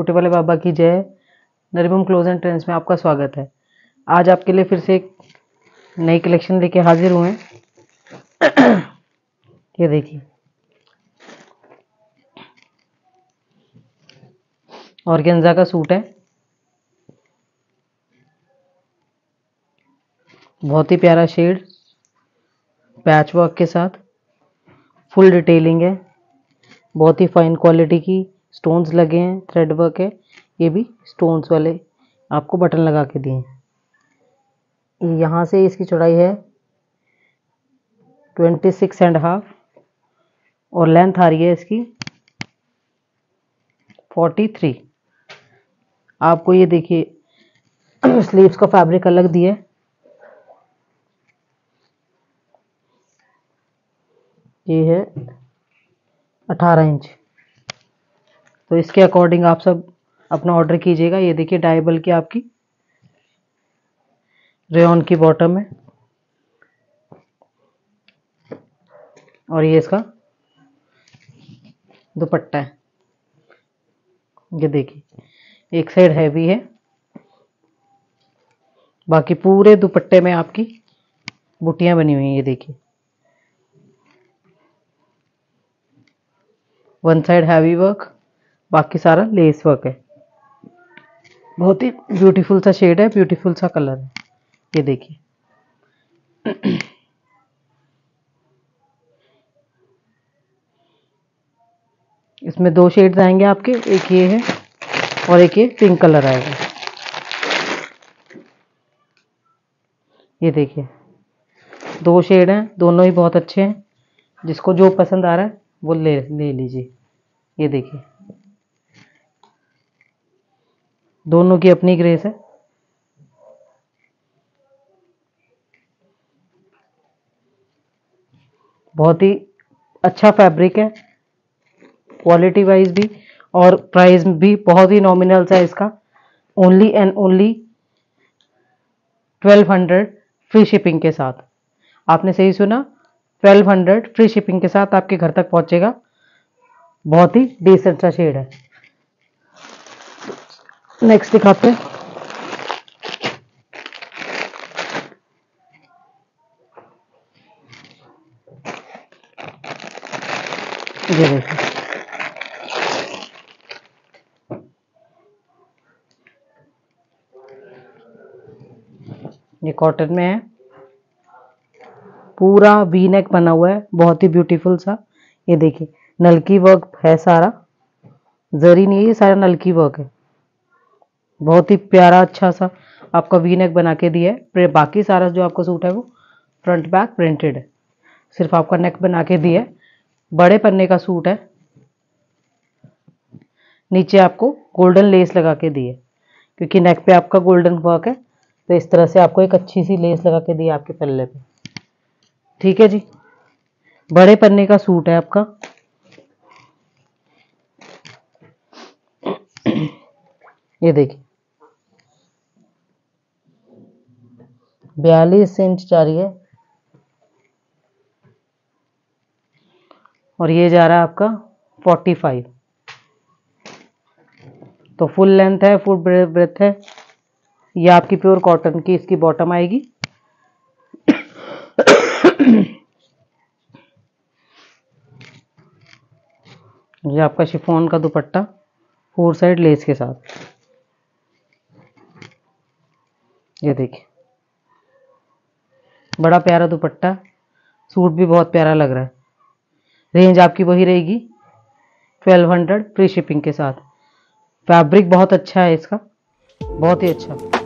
कुटे वाले बाबा की जय। नरिमम क्लोज एंड ट्रेंड्स में आपका स्वागत है। आज आपके लिए फिर से एक नई कलेक्शन लेके हाजिर हुए ये देखिए। ऑर्गेन्जा का सूट है। बहुत ही प्यारा शेड पैच वर्क के साथ। फुल डिटेलिंग है। बहुत ही फाइन क्वालिटी की। स्टोन्स लगे हैं थ्रेड वर्क है, ये भी स्टोन्स वाले, आपको बटन लगा के दिए। यहाँ से इसकी चौड़ाई है ट्वेंटी सिक्स एंड हाफ़ और लेंथ आ रही है इसकी फोर्टी थ्री आपको ये देखिए स्लीव्स का फैब्रिक अलग दिया है। ये है अठारह इंच। तो इसके अकॉर्डिंग आप सब अपना ऑर्डर कीजिएगा। ये देखिए डाइबल की आपकी रेन की बॉटम है। और ये इसका दुपट्टा है। ये देखिए, एक साइड हैवी है। बाकी पूरे दुपट्टे में आपकी बुटियाँ बनी हुई हैं, ये देखिए। वन साइड हैवी वर्क बाकी सारा लेस वर्क है। बहुत ही ब्यूटीफुल सा शेड है ब्यूटीफुल सा कलर है। ये देखिए। इसमें दो शेड्स आएँगे आपके, एक ये है और एक ये पिंक कलर आएगा। ये देखिए। दो शेड हैं, दोनों ही बहुत अच्छे हैं। जिसको जो पसंद आ रहा है, वो ले ले लीजिए। ये देखिए। दोनों की अपनी ग्रेस है। बहुत ही अच्छा फैब्रिक है क्वालिटी वाइज भी, और प्राइस भी बहुत ही नॉमिनल सा है इसका। Only and only twelve hundred free shipping के साथ। आपने सही सुना ट्वेल्व हंड्रेड फ्री शिपिंग के साथ आपके घर तक पहुंचेगा। बहुत ही डिसेंट सा शेड है। नेक्स्ट दिखाते हैं। ये देखिए ये कॉटन में है। पूरा वी नेक बना हुआ है। बहुत ही ब्यूटीफुल सा। ये देखिए नलकी वर्क है सारा। जरी नहीं है, ये सारा नलकी वर्क है। बहुत ही प्यारा अच्छा सा आपका वी नेक बना के दिया है। बाकी सारा जो आपका सूट है वो फ्रंट बैक प्रिंटेड है। सिर्फ़ आपका नेक बना के दिया है। बड़े पन्ने का सूट है। नीचे आपको गोल्डन लेस लगा के दी है क्योंकि नेक पे आपका गोल्डन वर्क है तो इस तरह से आपको एक अच्छी सी लेस लगा के दी है आपके पल्ले पे। ठीक है जी? बड़े पन्ने का सूट है आपका। ये देखिए। बयालीस इंच है। और ये जा रहा है आपका फोर्टी फाइव। तो फुल लेंथ है, फुल ब्रेथ है। ये आपकी प्योर कॉटन की इसकी बॉटम आएगी। ये आपका शिफोन का दुपट्टा, फोर साइड लेस के साथ। ये देखिए। बड़ा प्यारा दुपट्टा। सूट भी बहुत प्यारा लग रहा है। रेंज आपकी वही रहेगी। ट्वेल्व हंड्रेड फ्री शिपिंग के साथ। फैब्रिक बहुत अच्छा है इसका। बहुत ही अच्छा।